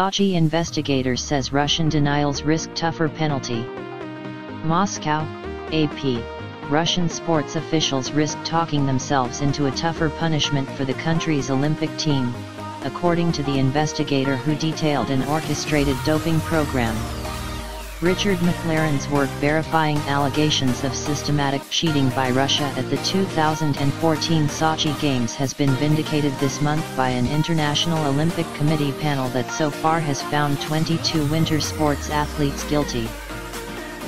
Sochi investigator says Russian denials risk tougher penalty. Moscow, AP. Russian sports officials risk talking themselves into a tougher punishment for the country's Olympic team, according to the investigator who detailed an orchestrated doping program. Richard McLaren's work verifying allegations of systematic cheating by Russia at the 2014 Sochi Games has been vindicated this month by an International Olympic Committee panel that so far has found 22 winter sports athletes guilty.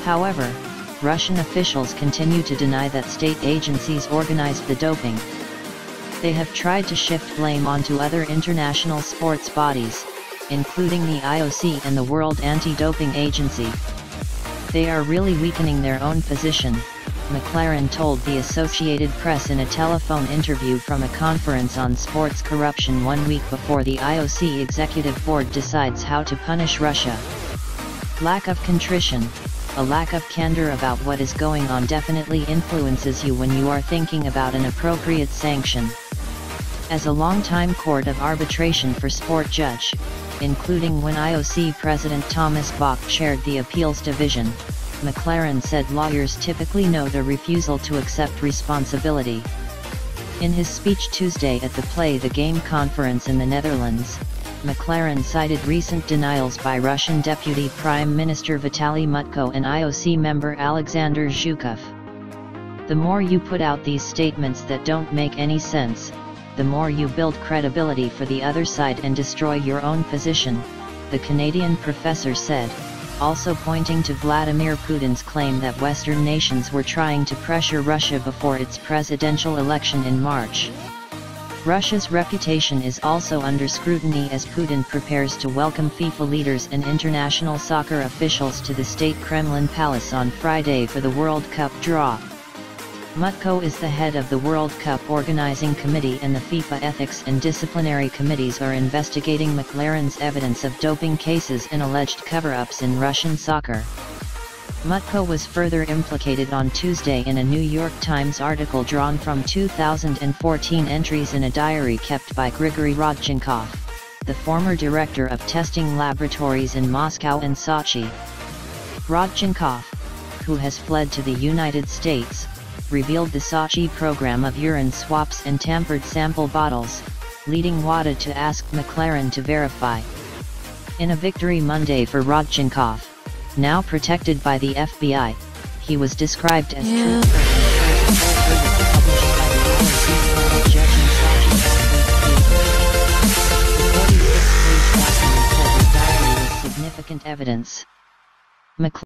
However, Russian officials continue to deny that state agencies organized the doping. They have tried to shift blame onto other international sports bodies, including the IOC and the World Anti-Doping Agency. They are really weakening their own position, McLaren told the Associated Press in a telephone interview from a conference on sports corruption one week before the IOC Executive Board decides how to punish Russia. Lack of contrition, a lack of candor about what is going on definitely influences you when you are thinking about an appropriate sanction. As a long-time court of arbitration for sport judge, including when IOC President Thomas Bach chaired the appeals division, McLaren said lawyers typically know the refusal to accept responsibility. In his speech Tuesday at the Play the Game conference in the Netherlands, McLaren cited recent denials by Russian Deputy Prime Minister Vitaly Mutko and IOC member Alexander Zhukov. The more you put out these statements that don't make any sense, the more you build credibility for the other side and destroy your own position, the Canadian professor said, also pointing to Vladimir Putin's claim that Western nations were trying to pressure Russia before its presidential election in March. Russia's reputation is also under scrutiny as Putin prepares to welcome FIFA leaders and international soccer officials to the state Kremlin Palace on Friday for the World Cup draw. Mutko is the head of the World Cup Organizing Committee and the FIFA Ethics and Disciplinary Committees are investigating McLaren's evidence of doping cases and alleged cover-ups in Russian soccer. Mutko was further implicated on Tuesday in a New York Times article drawn from 2014 entries in a diary kept by Grigory Rodchenkov, the former director of testing laboratories in Moscow and Sochi. Rodchenkov, who has fled to the United States, revealed the Sochi program of urine swaps and tampered sample bottles, leading WADA to ask McLaren to verify. In a victory Monday for Rodchenkov, now protected by the FBI, he was described as yeah. significant evidence. McLaren